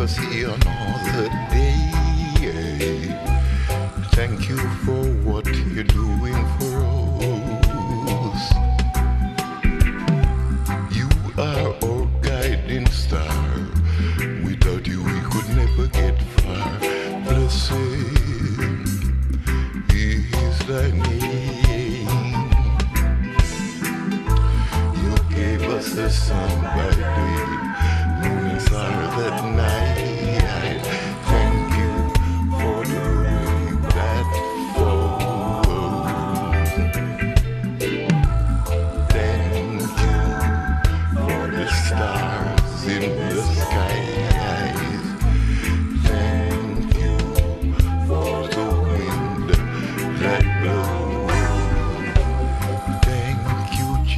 us see another day. Blessed is. You gave us the sun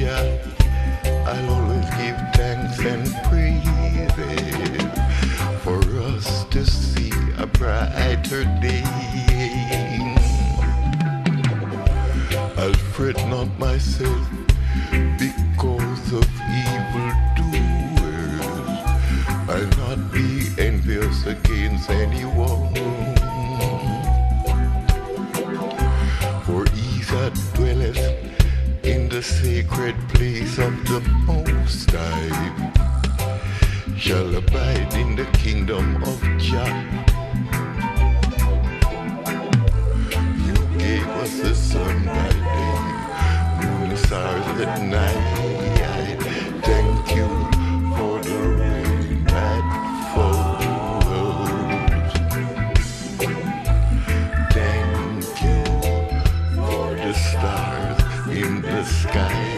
Jah. I'll always give thanks and praises for us to see a brighter day. I'll fret not myself because of evil doers. I'll not be envious against anyone. For that dwelleth sacred place of the Most High shall abide in the kingdom of Jah. You gave us the sun by day, moon stars at night. Sky.